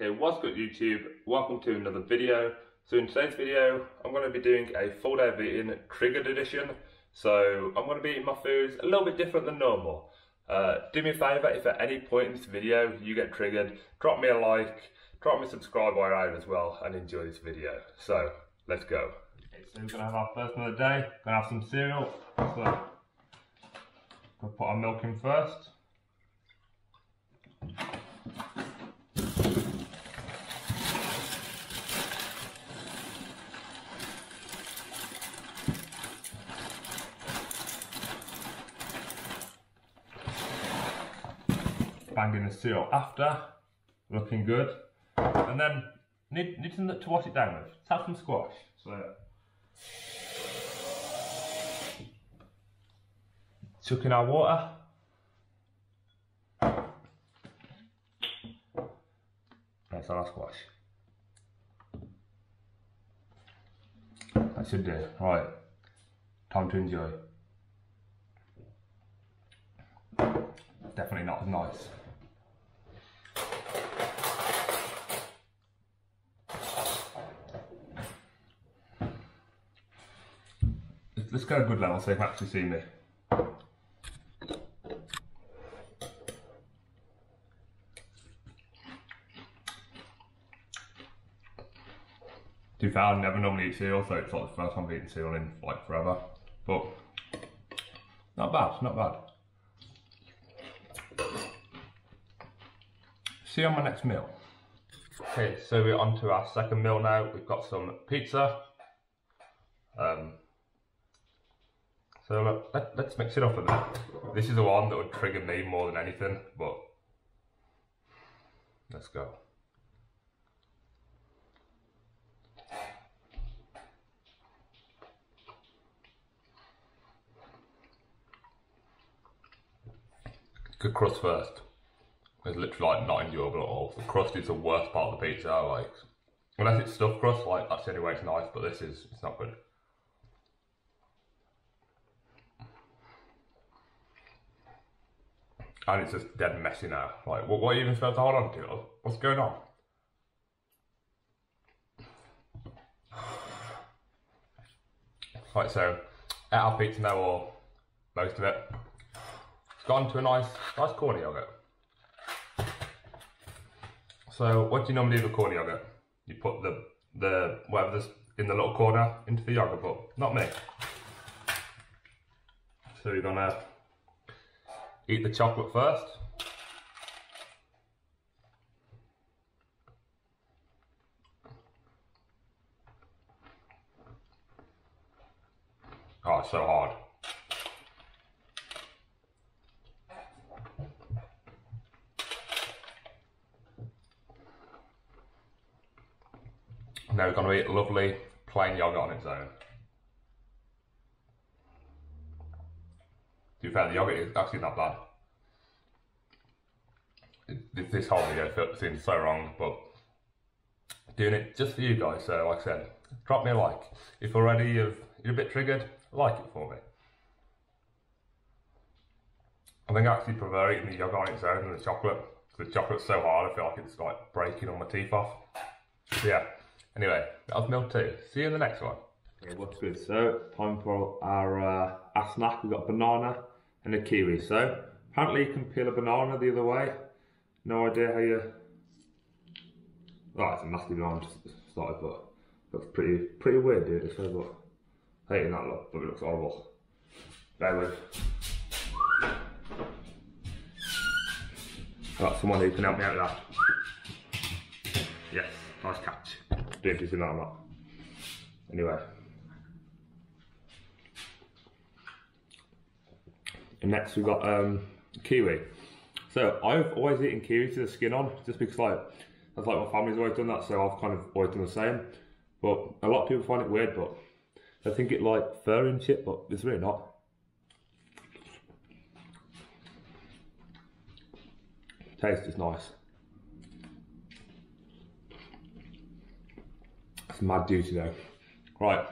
Okay, what's good YouTube? Welcome to another video. So in today's video, I'm going to be doing a full day of eating triggered edition. So I'm going to be eating my foods a little bit different than normal. Uh, do me a favour, if at any point in this video you get triggered, drop me a like, drop me a subscribe while you're out as well, and enjoy this video. So, let's go. Okay, so we're going to have our first meal of the day, going to have some cereal. So, to put our milk in first. Banging the seal after, looking good. And then need, need to, to wash it down with. Have some squash. So chuck in our water. That's our squash. That should do. Right. Time to enjoy. Definitely not as nice. Let's go a good level so you can actually see me. Fair, I never normally eat cereal, so it's like the first time I've eaten cereal in like forever. But not bad, not bad. See you on my next meal. Okay, so we're on to our second meal now. We've got some pizza. Um, so look, let, us mix it up a bit. This is the one that would trigger me more than anything, but let's go. Good crust first. It's literally like not enjoyable at all. The crust is the worst part of the pizza like. Unless it's stuffed crust, like that's the only way it's nice, but this is, it's not good. And it's just dead messy now. Like, what, what are you even supposed to hold on to? What's going on? Right, so at our pizza now, or most of it, it's gone to a nice, nice corny yogurt. So, what do you normally do with corny yogurt? You put the the whatever's in the little corner into the yogurt, but not me. So you're gonna Eat the chocolate first. Oh, it's so hard. Now we're going to eat lovely plain yogurt on its own. To be fair, the yogurt is actually not bad. This whole video seems so wrong, but doing it just for you guys. So, like I said, drop me a like. If already you're a bit triggered, like it for me. I think I actually prefer eating the yogurt on its own than the chocolate. The chocolate's so hard, I feel like it's like breaking all my teeth off. So yeah, anyway, that was meal two. See you in the next one. Okay, what's good? So, time for our, uh, snack. We've got banana, and a kiwi. So apparently you can peel a banana the other way. No idea how you. Oh, it's a nasty banana started, but looks pretty pretty weird, dude. So, but hating that look, but it looks horrible. Bear with. Got someone who can help me out with that. Yes, nice catch. Don't know if you've seen that or not. Anyway. And next we've got um, kiwi. So I've always eaten kiwi to the skin on, just because like that's like my family's always done that, so I've kind of always done the same. But a lot of people find it weird, but they think it like fur and shit, but it's really not. Taste is nice. It's mad duty though. Right,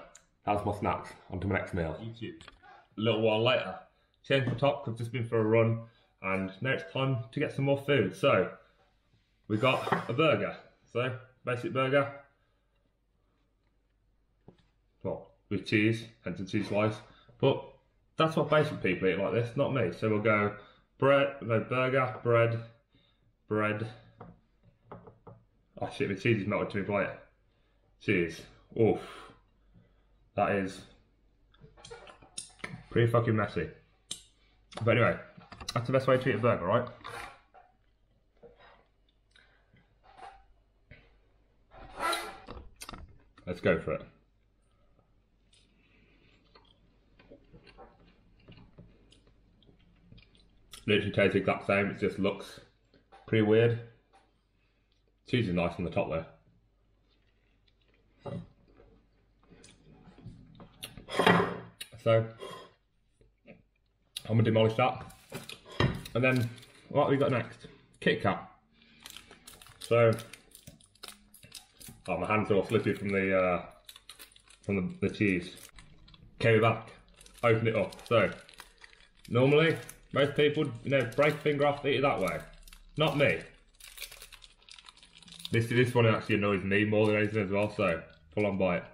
that's my snacks. On to my next meal. A little while later change my top because I've just been for a run and now it's time to get some more food. So we got a burger. So, basic burger. Well, with cheese, and a cheese slice. But that's what basic people eat like this, not me. So we'll go bread, no, burger, bread, bread. Oh shit, the cheese is melted to me plate. Cheese. Oof. That is pretty fucking messy. But anyway, that's the best way to eat a burger, right? Let's go for it. Literally tastes the exact same, it just looks pretty weird. Cheese is nice on the top there. So, I'm gonna demolish that. And then, what have we got next? Kit Kat. So, oh, my hands are all slippery from the, uh, from the, the cheese. We're back. Open it up. So, normally, most people, you know, break a finger off, eat it that way. Not me. This is this one actually annoys me more than anything as well, so full on bite.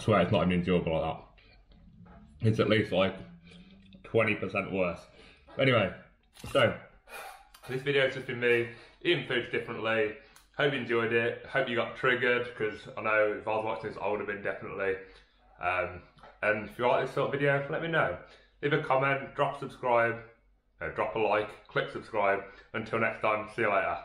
I swear it's not even enjoyable like that. It's at least like 20% worse. Anyway, so this video has just been me eating foods differently. Hope you enjoyed it. Hope you got triggered because I know if I was watching this, I would have been definitely. Um, and if you like this sort of video, let me know. Leave a comment, drop subscribe, uh, drop a like, click subscribe. Until next time, see you later.